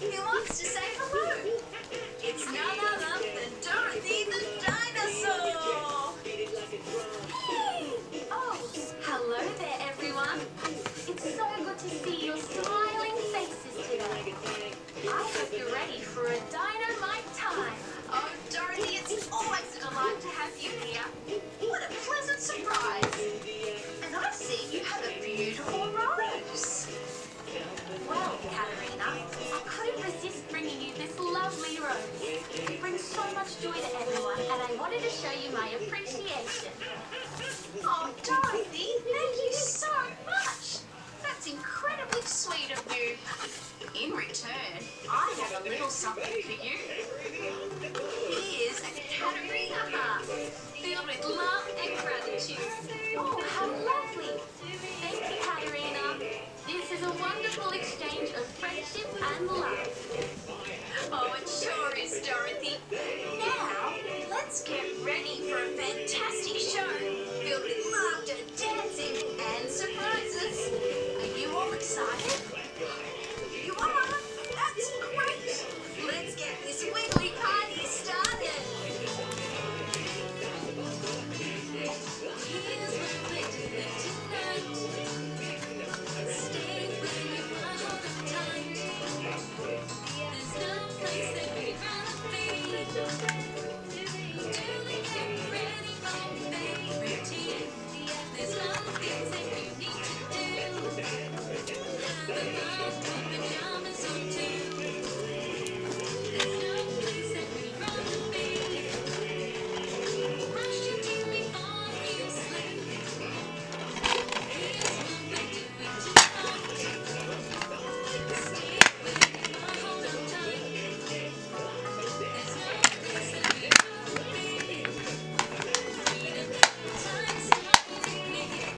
He wants to say hello. Wanted to show you my appreciation. Oh, Dorothy, thank you so much. That's incredibly sweet of you. In return, I have a little something for you. fantastic show filled with laughter,